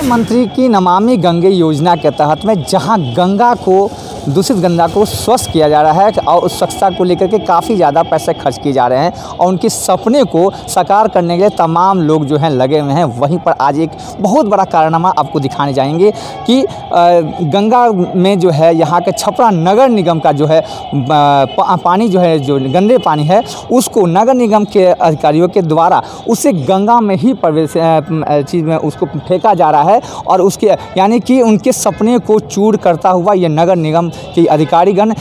मंत्री की नमामि गंगे योजना के तहत में जहाँ गंगा को दूषित गंगा को स्वस्थ किया जा रहा है और उस स्वच्छता को लेकर के काफ़ी ज़्यादा पैसे खर्च किए जा रहे हैं और उनके सपने को साकार करने के लिए तमाम लोग जो हैं लगे हुए हैं। वहीं पर आज एक बहुत बड़ा कारनामा आपको दिखाने जाएँगे कि गंगा में जो है, यहाँ के छपरा नगर निगम का जो है पानी जो है, जो गंदे पानी है, उसको नगर निगम के अधिकारियों के द्वारा उसे गंगा में ही प्रवेश चीज़ में उसको फेंका जा रहा है और उसके, यानी कि उनके सपने को चूर करता हुआ ये नगर निगम के अधिकारीगण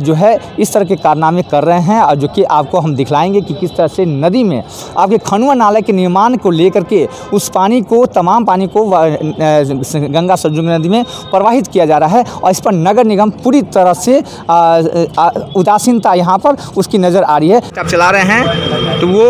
जो है, इस तरह के कारनामे कर रहे हैं और जो कि आपको हम दिखलाएँगे कि किस तरह से नदी में आपके खनुआ नाले के निर्माण को लेकर के उस पानी को, तमाम पानी को गंगा सरजू नदी में प्रवाहित किया जा रहा है और इस पर नगर निगम पूरी तरह से उदासीनता यहाँ पर उसकी नज़र आ रही है। आप चला रहे हैं तो वो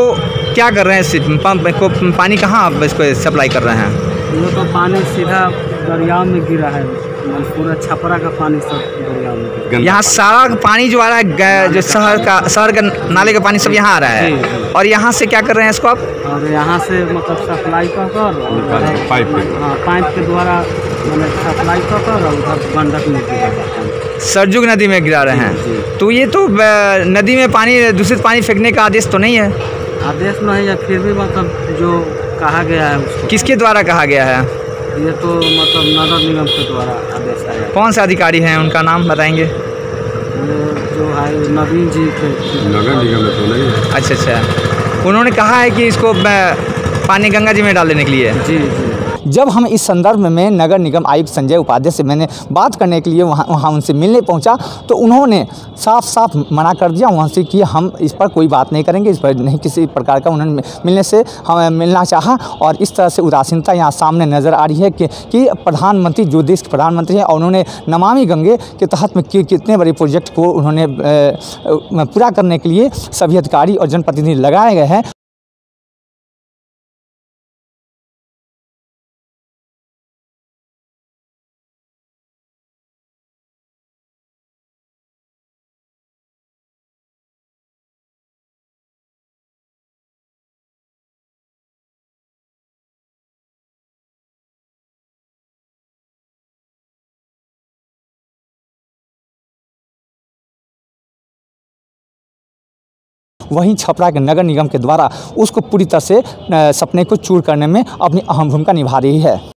क्या कर रहे हैं पंप को, पानी कहाँ इसको सप्लाई कर रहे हैं? ये तो पानी सीधा दरिया में गिरा है। मतलब पूरा छपरा का पानी सब दरिया में गिरा। यहाँ सारा पानी जो आ रहा है जो शहर का शहर का नाले का पानी सब यहाँ आ रहा है। और यहाँ से क्या कर रहे हैं इसको आप? और यहाँ से मतलब सप्लाई कर कर पाइप के हाँ। पाइप के द्वारा मतलब सप्लाई कर कर और उधर गंडक में गिरा है। सरजुग नदी में गिरा रहे हैं। तो ये तो नदी में पानी दूषित पानी फेंकने का आदेश तो नहीं है? आदेश नहीं है फिर भी मतलब जो कहा गया है उसको? किसके द्वारा कहा गया है? ये तो मतलब नगर निगम के द्वारा आदेश आया। कौन से अधिकारी हैं? उनका नाम बताएँगे। जो है नवीन जी के नगर निगम में तो नहीं अच्छा अच्छा। उन्होंने कहा है कि इसको पानी गंगा जी में डाल देने के लिए? जी जी। जब हम इस संदर्भ में नगर निगम आयुक्त संजय उपाध्याय से मैंने बात करने के लिए वहाँ वहाँ उनसे मिलने पहुँचा तो उन्होंने साफ़ साफ़ मना कर दिया वहाँ से कि हम इस पर कोई बात नहीं करेंगे इस पर नहीं किसी प्रकार का उन्होंने मिलने से हमें मिलना चाहा और इस तरह से उदासीनता यहाँ सामने नज़र आ रही है कि, कि प्रधानमंत्री जो देश के प्रधानमंत्री हैं और उन्होंने नमामि गंगे के तहत में कितने बड़े प्रोजेक्ट को उन्होंने पूरा करने के लिए सभी अधिकारी और जनप्रतिनिधि लगाए गए हैं। वहीं छपरा के नगर निगम के द्वारा उसको पूरी तरह से सपने को चूर करने में अपनी अहम भूमिका निभा रही है।